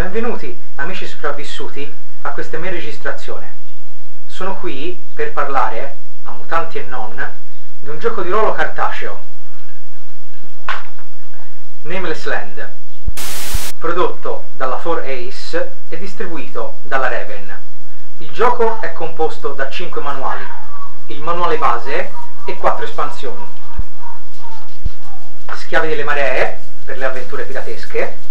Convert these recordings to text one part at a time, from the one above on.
Benvenuti amici sopravvissuti a questa mia registrazione. Sono qui per parlare, a mutanti e non, di un gioco di ruolo cartaceo, Nameless Land, prodotto dalla 4Ace e distribuito dalla Raven. Il gioco è composto da 5 manuali, il manuale base e 4 espansioni. Schiavi delle maree per le avventure piratesche,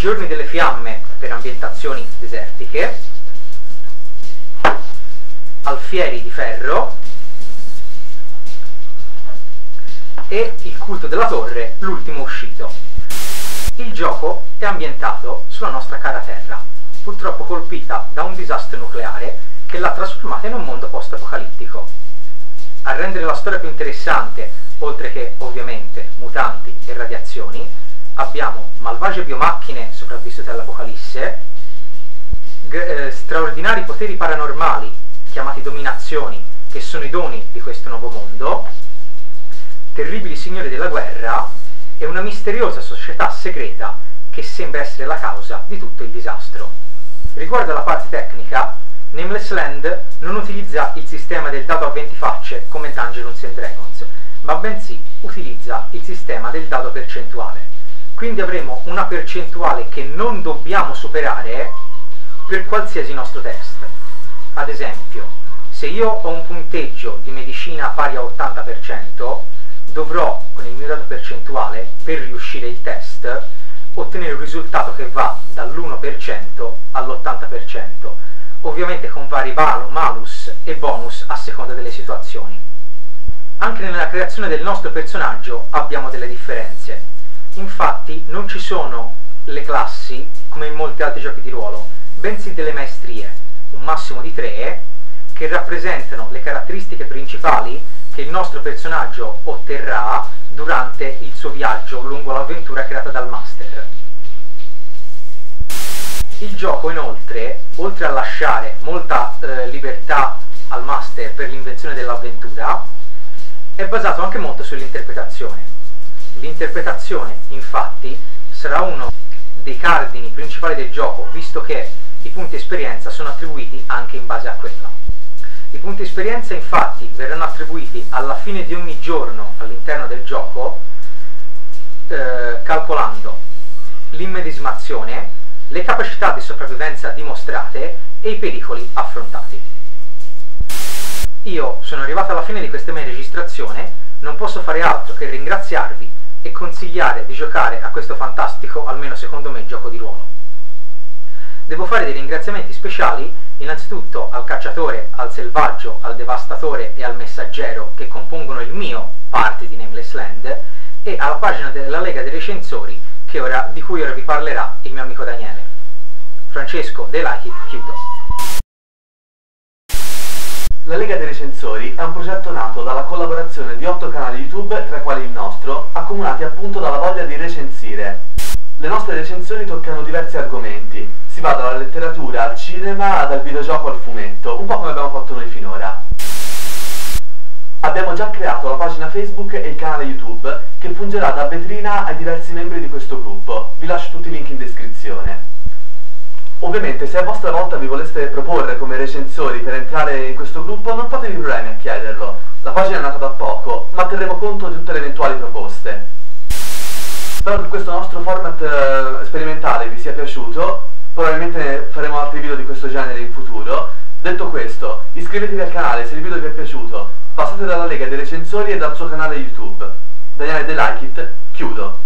giorni delle fiamme per ambientazioni desertiche, alfieri di ferro e il culto della torre, l'ultimo uscito. Il gioco è ambientato sulla nostra cara Terra, purtroppo colpita da un disastro nucleare che l'ha trasformata in un mondo post-apocalittico. A rendere la storia più interessante, oltre che ovviamente mutanti e radiazioni, abbiamo malvagie biomacchine sopravvissute all'Apocalisse, eh, straordinari poteri paranormali chiamati dominazioni, che sono i doni di questo nuovo mondo, terribili signori della guerra e una misteriosa società segreta che sembra essere la causa di tutto il disastro. Riguardo alla parte tecnica, Nameless Land non utilizza il sistema del dado a 20 facce come Dungeons and Dragons, ma bensì utilizza il sistema del dado percentuale. Quindi avremo una percentuale che non dobbiamo superare per qualsiasi nostro test. Ad esempio, se io ho un punteggio di medicina pari a 80%, dovrò con il mio dato percentuale, per riuscire il test, ottenere un risultato che va dall'1% all'80%, ovviamente con vari malus e bonus a seconda delle situazioni. Anche nella creazione del nostro personaggio abbiamo delle differenze. Infatti non ci sono le classi come in molti altri giochi di ruolo, bensì delle maestrie, un massimo di tre, che rappresentano le caratteristiche principali che il nostro personaggio otterrà durante il suo viaggio lungo l'avventura creata dal master. Il gioco inoltre, oltre a lasciare molta eh, libertà al master per l'invenzione dell'avventura, è basato anche molto sull'interpretazione. L'interpretazione, infatti, sarà uno dei cardini principali del gioco, visto che i punti esperienza sono attribuiti anche in base a quella. I punti esperienza infatti verranno attribuiti alla fine di ogni giorno all'interno del gioco eh, calcolando l'immedesimazione, le capacità di sopravvivenza dimostrate e i pericoli affrontati. Io sono arrivato alla fine di questa mia registrazione, non posso fare altro che ringraziarvi e consigliare di giocare a questo fantastico, almeno secondo me, gioco di ruolo. Devo fare dei ringraziamenti speciali innanzitutto al cacciatore, al selvaggio, al devastatore e al messaggero che compongono il mio party di Nameless Land e alla pagina della Lega dei Recensori ora, di cui ora vi parlerà il mio amico Daniele. Francesco De Like chiudo. La Lega dei Recensori è un progetto nato dalla collaborazione di otto canali YouTube, tra quali il nostro, accomunati appunto dalla voglia di recensire. Le nostre recensioni toccano diversi argomenti, si va dalla letteratura al cinema, dal videogioco al fumetto, un po' come abbiamo fatto noi finora. Abbiamo già creato la pagina Facebook e il canale YouTube che fungerà da vetrina ai diversi membri di questo gruppo. Vi lascio tutti i link in descrizione. Ovviamente se a vostra volta vi voleste proporre come recensori per entrare in questo gruppo non fatevi problemi a chiederlo. La pagina è nata da poco, ma terremo conto di tutte le eventuali proposte. Spero che questo nostro format eh, sperimentale vi sia piaciuto, probabilmente faremo altri video di questo genere in futuro. Detto questo, iscrivetevi al canale se il video vi è piaciuto, passate dalla Lega dei Recensori e dal suo canale YouTube. Daniele The Like It, chiudo.